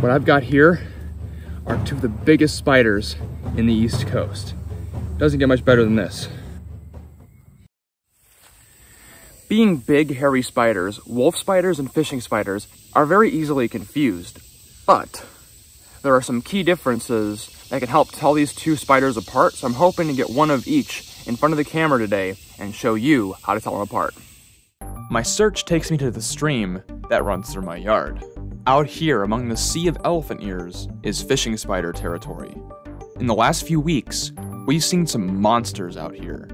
What I've got here are two of the biggest spiders in the East Coast. Doesn't get much better than this. Being big, hairy spiders, wolf spiders and fishing spiders are very easily confused, but there are some key differences that can help tell these two spiders apart, so I'm hoping to get one of each in front of the camera today and show you how to tell them apart. My search takes me to the stream that runs through my yard. Out here among the sea of elephant ears is fishing spider territory. In the last few weeks, we've seen some monsters out here.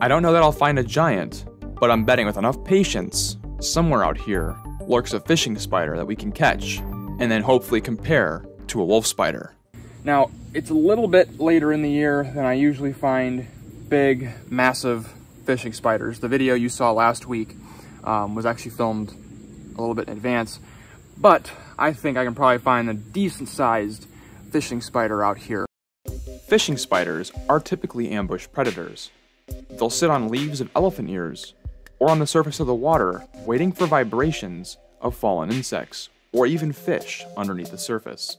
I don't know that I'll find a giant, but I'm betting with enough patience, somewhere out here lurks a fishing spider that we can catch, and then hopefully compare to a wolf spider. Now, it's a little bit later in the year than I usually find big, massive fishing spiders. The video you saw last week um, was actually filmed a little bit in advance, but I think I can probably find a decent sized fishing spider out here. Fishing spiders are typically ambush predators. They'll sit on leaves of elephant ears or on the surface of the water, waiting for vibrations of fallen insects or even fish underneath the surface.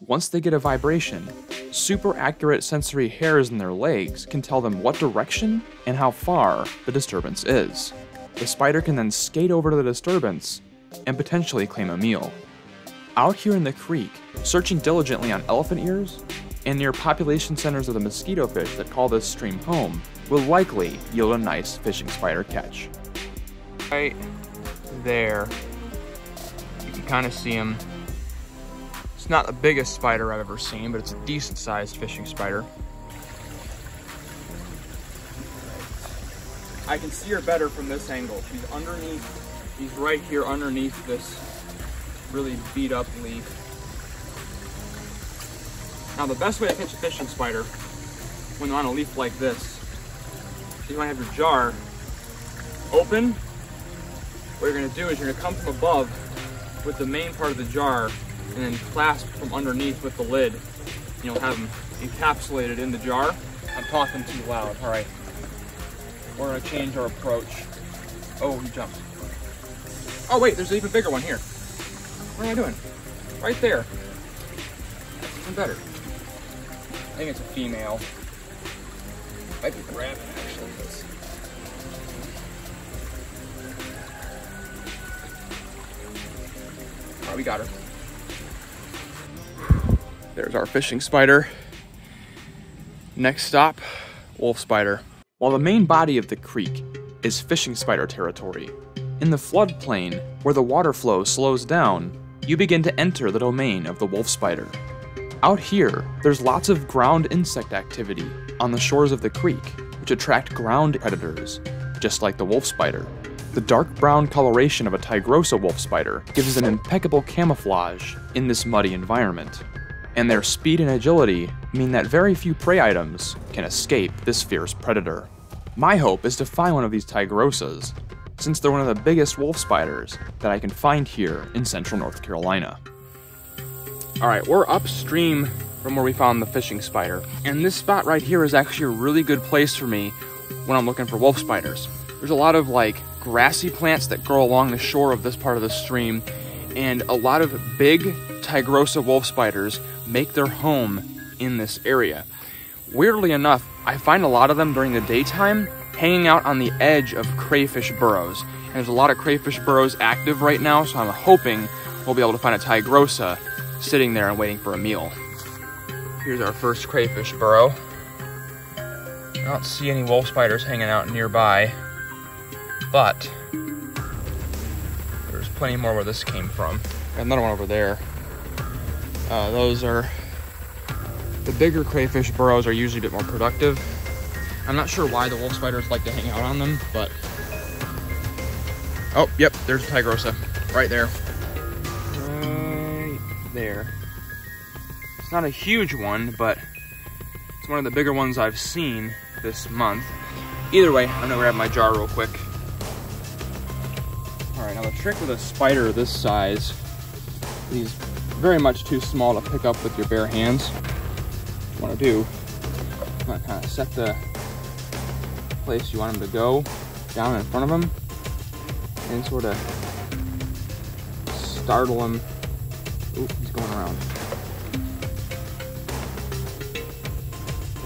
Once they get a vibration, super accurate sensory hairs in their legs can tell them what direction and how far the disturbance is. The spider can then skate over to the disturbance and potentially claim a meal. Out here in the creek, searching diligently on elephant ears and near population centers of the mosquito fish that call this stream home, will likely yield a nice fishing spider catch. Right there, you can kind of see him. It's not the biggest spider I've ever seen, but it's a decent sized fishing spider. I can see her better from this angle. She's underneath, he's right here underneath this really beat up leaf. Now the best way to catch a fishing spider when on a leaf like this you want to have your jar open. What you're going to do is you're going to come from above with the main part of the jar and then clasp from underneath with the lid. You'll have them encapsulated in the jar. I'm talking too loud. All right. We're going to change our approach. Oh, he jumped. Oh, wait, there's an even bigger one here. What am I doing? Right there. That's even better. I think it's a female. Might be the grabbing actually. Alright, we got her. There's our fishing spider. Next stop, wolf spider. While the main body of the creek is fishing spider territory, in the floodplain, where the water flow slows down, you begin to enter the domain of the wolf spider. Out here, there's lots of ground insect activity on the shores of the creek, which attract ground predators, just like the wolf spider. The dark brown coloration of a tigrosa wolf spider gives an impeccable camouflage in this muddy environment, and their speed and agility mean that very few prey items can escape this fierce predator. My hope is to find one of these tigrosas, since they're one of the biggest wolf spiders that I can find here in central North Carolina. Alright, we're upstream from where we found the fishing spider, and this spot right here is actually a really good place for me when I'm looking for wolf spiders. There's a lot of like grassy plants that grow along the shore of this part of the stream, and a lot of big Tigrosa wolf spiders make their home in this area. Weirdly enough, I find a lot of them during the daytime hanging out on the edge of crayfish burrows. And there's a lot of crayfish burrows active right now, so I'm hoping we'll be able to find a Tigrosa sitting there and waiting for a meal. Here's our first crayfish burrow. I don't see any wolf spiders hanging out nearby but there's plenty more where this came from. Another one over there. Uh, those are the bigger crayfish burrows are usually a bit more productive. I'm not sure why the wolf spiders like to hang out on them, but oh, yep, there's a tigrosa right there, right there. It's not a huge one, but it's one of the bigger ones I've seen this month. Either way, I'm gonna grab my jar real quick. All right, now the trick with a spider this size, he's very much too small to pick up with your bare hands. What you wanna do, I'm gonna kind of set the place you want him to go down in front of him and sort of startle him Oh, he's going around.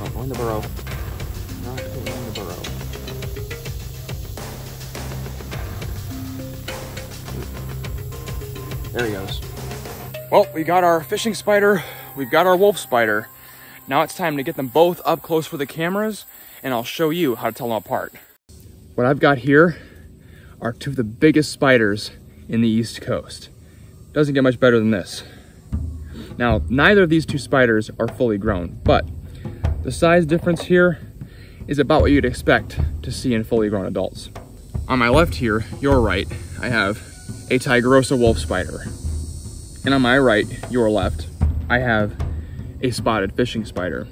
Oh, go in the burrow. Not go in the burrow. Hmm. There he goes. Well, we got our fishing spider, we've got our wolf spider. Now it's time to get them both up close for the cameras, and I'll show you how to tell them apart. What I've got here are two of the biggest spiders in the East Coast. Doesn't get much better than this. Now, neither of these two spiders are fully grown, but the size difference here is about what you'd expect to see in fully grown adults. On my left here, your right, I have a Tigrosa wolf spider. And on my right, your left, I have a spotted fishing spider.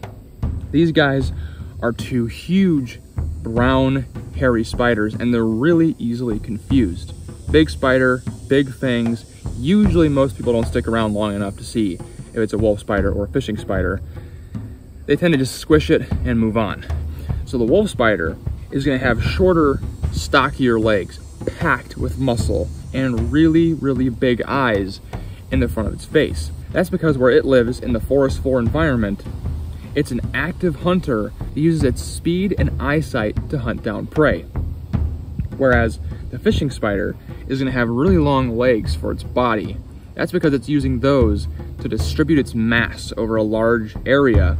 These guys are two huge brown hairy spiders and they're really easily confused. Big spider, big things. Usually most people don't stick around long enough to see if it's a wolf spider or a fishing spider. They tend to just squish it and move on. So the wolf spider is gonna have shorter, stockier legs, packed with muscle, and really, really big eyes in the front of its face. That's because where it lives in the forest floor environment, it's an active hunter that uses its speed and eyesight to hunt down prey. Whereas the fishing spider is gonna have really long legs for its body. That's because it's using those to distribute its mass over a large area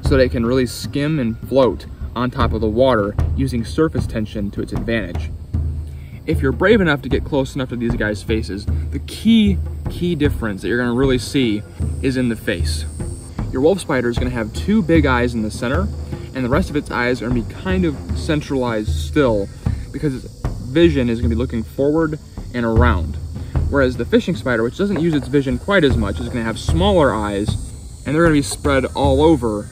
so that it can really skim and float on top of the water using surface tension to its advantage. If you're brave enough to get close enough to these guys' faces, the key, key difference that you're gonna really see is in the face. Your wolf spider is gonna have two big eyes in the center, and the rest of its eyes are gonna be kind of centralized still because its vision is gonna be looking forward and around. Whereas the fishing spider, which doesn't use its vision quite as much, is gonna have smaller eyes, and they're gonna be spread all over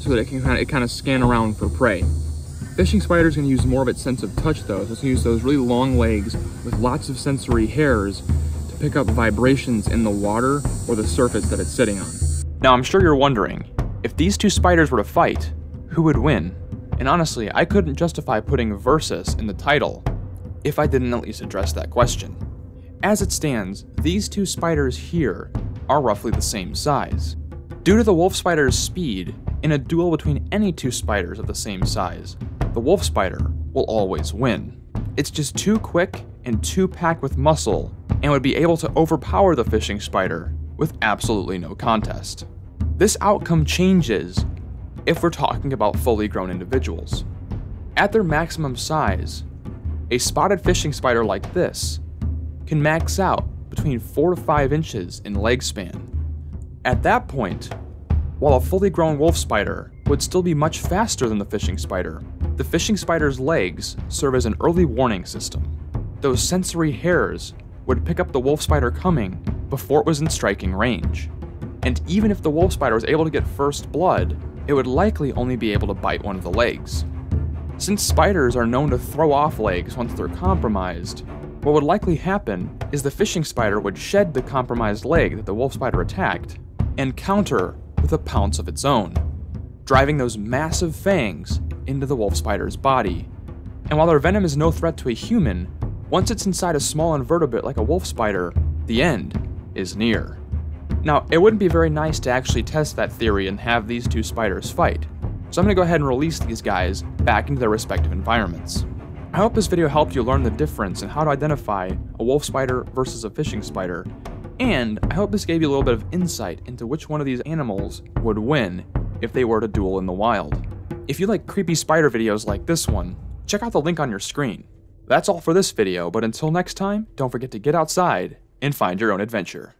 so that it can kind of, it kind of scan around for prey. Fishing spider is gonna use more of its sense of touch though, so it's gonna use those really long legs with lots of sensory hairs to pick up vibrations in the water or the surface that it's sitting on. Now, I'm sure you're wondering, if these two spiders were to fight, who would win? And honestly, I couldn't justify putting versus in the title if I didn't at least address that question. As it stands, these two spiders here are roughly the same size. Due to the wolf spider's speed, in a duel between any two spiders of the same size, the wolf spider will always win. It's just too quick and too packed with muscle and would be able to overpower the fishing spider with absolutely no contest. This outcome changes if we're talking about fully grown individuals. At their maximum size, a spotted fishing spider like this can max out between 4 to 5 inches in leg span. At that point, while a fully grown wolf spider would still be much faster than the fishing spider, the fishing spider's legs serve as an early warning system. Those sensory hairs would pick up the wolf spider coming before it was in striking range. And even if the wolf spider was able to get first blood, it would likely only be able to bite one of the legs. Since spiders are known to throw off legs once they're compromised, what would likely happen is the fishing spider would shed the compromised leg that the wolf spider attacked and counter with a pounce of its own, driving those massive fangs into the wolf spider's body. And while their venom is no threat to a human, once it's inside a small invertebrate like a wolf spider, the end is near. Now, it wouldn't be very nice to actually test that theory and have these two spiders fight, so I'm going to go ahead and release these guys back into their respective environments. I hope this video helped you learn the difference in how to identify a wolf spider versus a fishing spider, and I hope this gave you a little bit of insight into which one of these animals would win if they were to duel in the wild. If you like creepy spider videos like this one, check out the link on your screen. That's all for this video, but until next time, don't forget to get outside and find your own adventure.